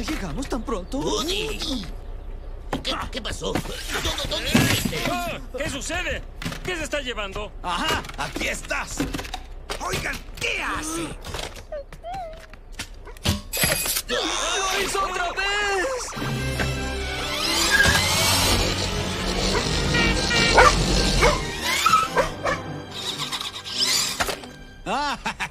¿Ya llegamos tan pronto? ¡Woody! ¿Qué, ¿Qué, pasó? ¿Dónde, dónde ah, ¿Qué sucede? ¿Qué se está llevando? ¡Ajá! ¡Aquí estás! Oigan, ¿qué hace? ¡Lo hizo otra vez! ¡Ah!